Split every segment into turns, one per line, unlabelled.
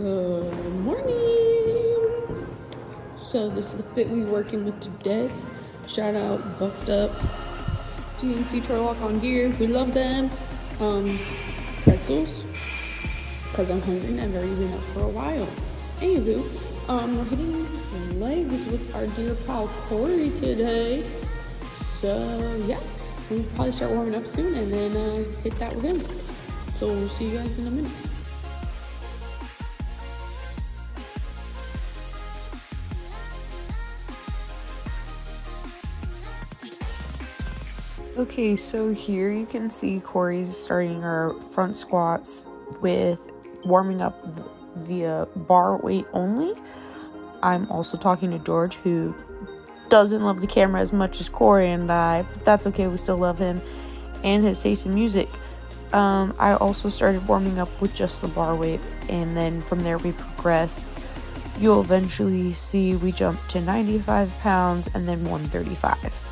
Good morning. So this is the fit we're working with today. Shout out Bucked Up, GNC Turlock on gear. We love them. Um, pretzels, cause I'm hungry and I've already been up for a while. Anywho, um, we're hitting legs with our dear pal Corey today. So yeah, we'll probably start warming up soon and then uh, hit that with him. So we'll see you guys in a minute.
Okay, so here you can see Corey's starting our front squats with warming up via bar weight only. I'm also talking to George, who doesn't love the camera as much as Corey and I, but that's okay, we still love him and his taste in music. Um, I also started warming up with just the bar weight, and then from there we progressed. You'll eventually see we jump to 95 pounds and then 135.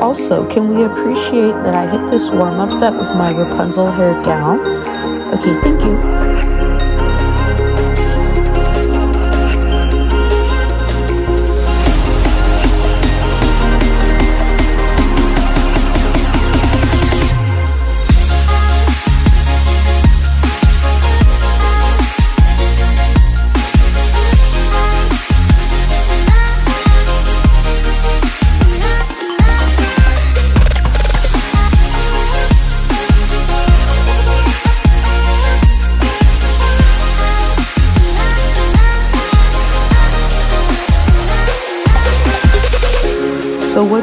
Also, can we appreciate that I hit this warm-up set with my Rapunzel hair down? Okay, thank you.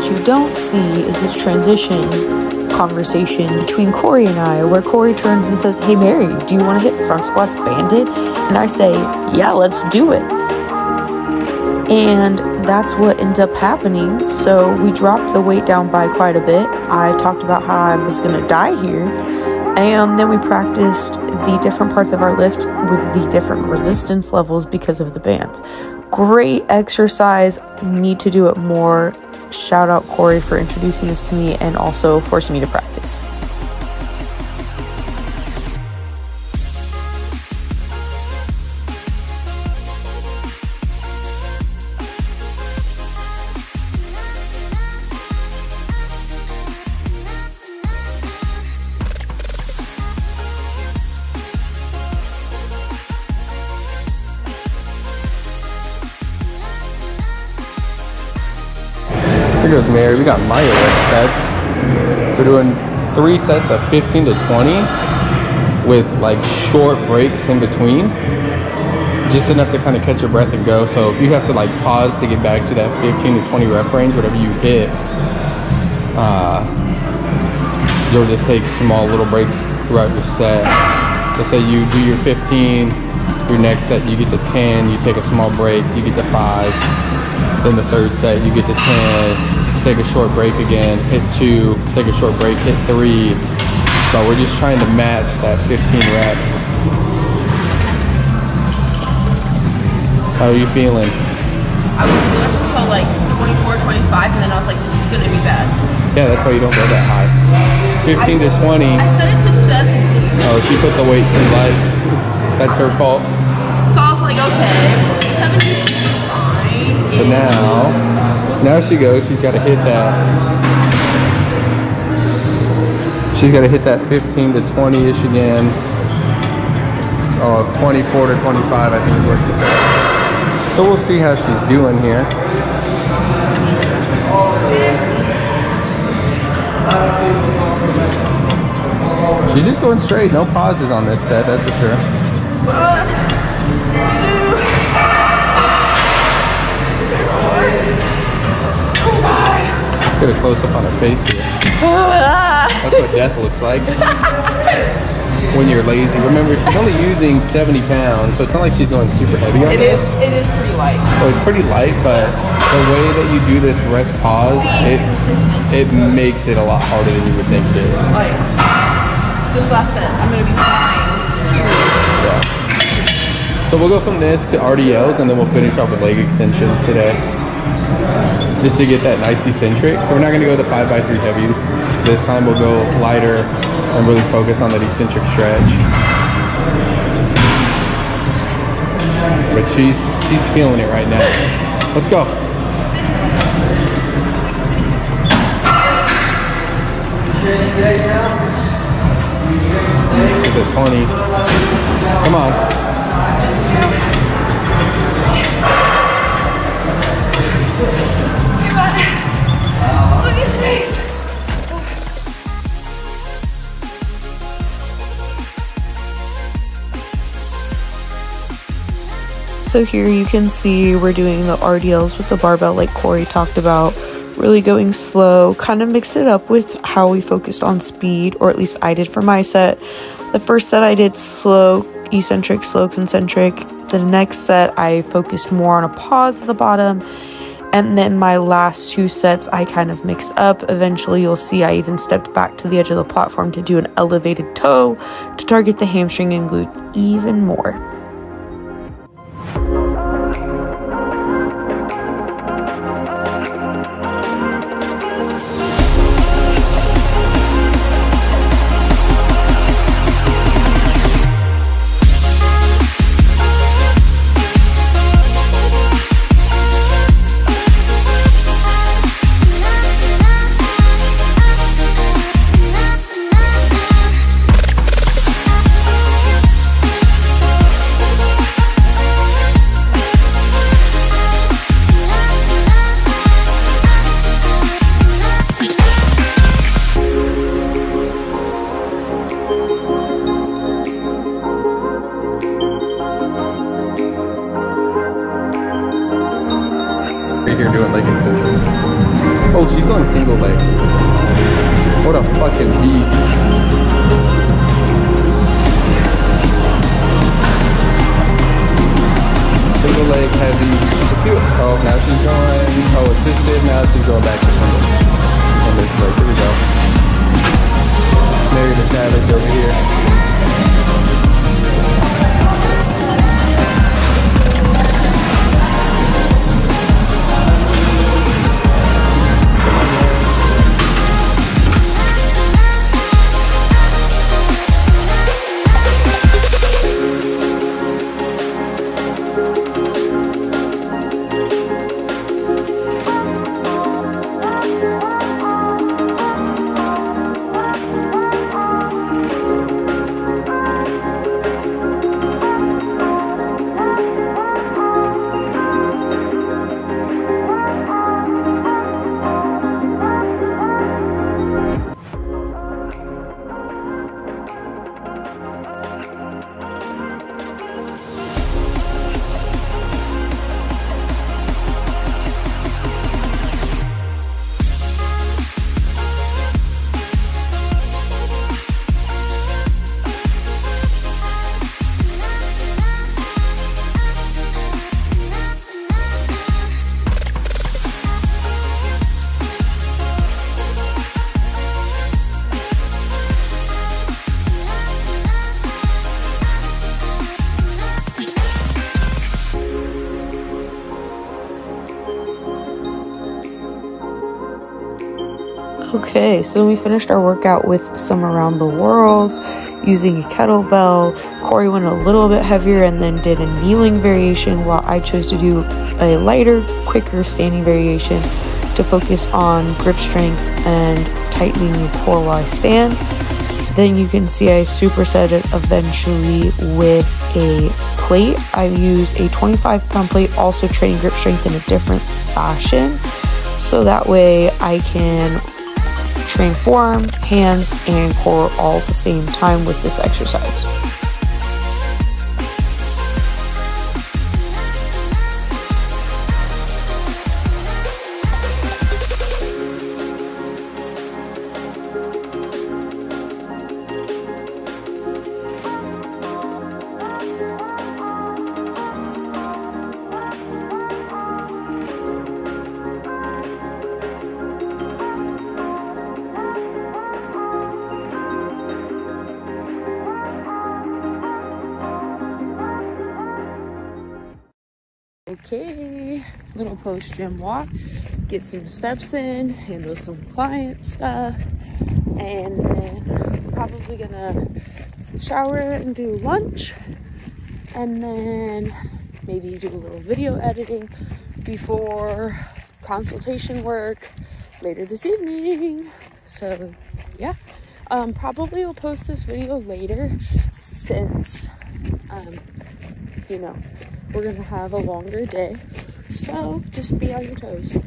You don't see is this transition conversation between Corey and I, where Corey turns and says, Hey, Mary, do you want to hit front squats banded? And I say, Yeah, let's do it. And that's what ends up happening. So, we dropped the weight down by quite a bit. I talked about how I was going to die here. And then we practiced the different parts of our lift with the different resistance levels because of the bands. Great exercise. Need to do it more shout out Corey for introducing this to me and also forcing me to practice.
Here goes Mary. We got Myo sets. So we're doing three sets of 15 to 20 with like short breaks in between. Just enough to kind of catch your breath and go. So if you have to like pause to get back to that 15 to 20 rep range, whatever you hit, uh, you'll just take small little breaks throughout your set. So say you do your 15, your next set you get to 10, you take a small break, you get to 5, then the third set you get to 10, take a short break again, hit two, take a short break, hit three. So we're just trying to match that 15 reps How are you feeling?
I was good up until like 24, 25, and then I was like, this is gonna be bad.
Yeah, that's why you don't go that high. 15 to 20.
I set it to 70.
Oh, she put the weight too light. That's her fault.
So I was like, okay, 70 should be fine.
So now, now she goes. She's got to hit that. She's got to hit that 15 to 20 ish again. Oh, 24 to 25, I think is what she said. So we'll see how she's doing here. She's just going straight, no pauses on this set, that's for sure. Let's get a close up on her face here. That's what death looks like. when you're lazy. Remember, she's only using 70 pounds, so it's not like she's going super heavy on
It
this.
is, it is pretty light.
So it's pretty light, but the way that you do this rest pause, it, it makes it a lot harder than you would think it is.
Like, this last set, I'm gonna be crying tears.
Yeah. So we'll go from this to RDLs and then we'll finish off with leg extensions today. Just to get that nice eccentric. So we're not gonna go the 5x3 heavy. This time we'll go lighter and really focus on that eccentric stretch. But she's she's feeling it right now. Let's go. To the 20. Come on.
So here you can see we're doing the RDLs with the barbell like Corey talked about. Really going slow, kind of mix it up with how we focused on speed, or at least I did for my set. The first set I did slow, eccentric, slow, concentric. The next set I focused more on a pause at the bottom. And then my last two sets I kind of mixed up. Eventually you'll see I even stepped back to the edge of the platform to do an elevated toe to target the hamstring and glute even more.
Here doing leg extensions. Oh, she's going single leg. What a fucking beast. Single leg heavy. Oh, now she's going, oh, assisted. Now she's going back to single. This leg. Here we go. Mary the Savage over here.
Okay, so we finished our workout with some around the world using a kettlebell. Corey went a little bit heavier and then did a kneeling variation, while I chose to do a lighter, quicker standing variation to focus on grip strength and tightening the core while I stand. Then you can see I superset it eventually with a plate. I use a 25 pound plate, also training grip strength in a different fashion. So that way I can train forearm, hands, and core all at the same time with this exercise.
Post gym walk, get some steps in, handle some client stuff, and then probably gonna shower and do lunch, and then maybe do a little video editing before consultation work later this evening. So, yeah, um, probably will post this video later since, um, you know, we're gonna have a longer day. So just be on your toes.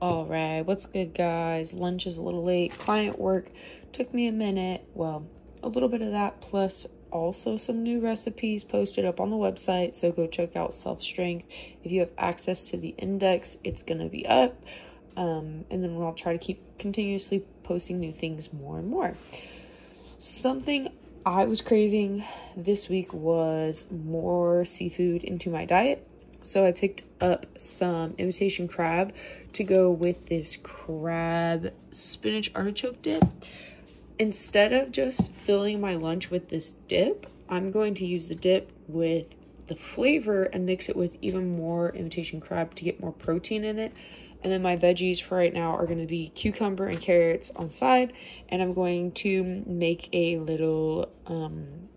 All right, what's good, guys? Lunch is a little late. Client work took me a minute. Well, a little bit of that, plus also some new recipes posted up on the website. So go check out Self Strength. If you have access to the index, it's gonna be up. Um, and then we'll try to keep continuously posting new things more and more. Something I was craving this week was more seafood into my diet. So I picked up some imitation crab to go with this crab spinach artichoke dip. Instead of just filling my lunch with this dip, I'm going to use the dip with the flavor and mix it with even more imitation crab to get more protein in it. And then my veggies for right now are going to be cucumber and carrots on side. And I'm going to make a little um,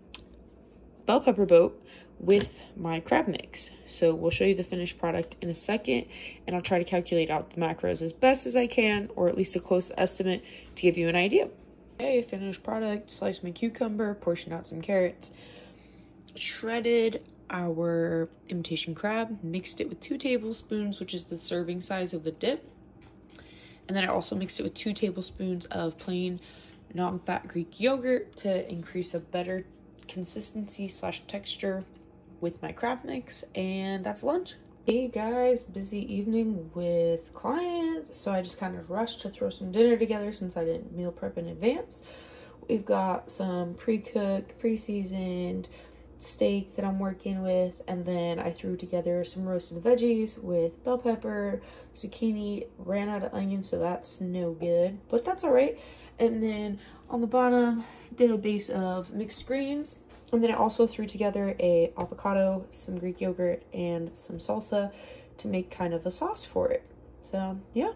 bell pepper boat with my crab mix. So we'll show you the finished product in a second. And I'll try to calculate out the macros as best as I can, or at least a close estimate to give you an idea. Okay, finished product. Sliced my cucumber, portioned out some carrots, shredded our imitation crab, mixed it with two tablespoons, which is the serving size of the dip. And then I also mixed it with two tablespoons of plain non-fat Greek yogurt to increase a better consistency slash texture with my crab mix. And that's lunch. Hey guys, busy evening with clients. So I just kind of rushed to throw some dinner together since I didn't meal prep in advance. We've got some pre-cooked, pre-seasoned, steak that I'm working with and then I threw together some roasted veggies with bell pepper, zucchini, ran out of onion so that's no good, but that's all right. And then on the bottom, did a base of mixed greens and then I also threw together a avocado, some Greek yogurt, and some salsa to make kind of a sauce for it. So yeah,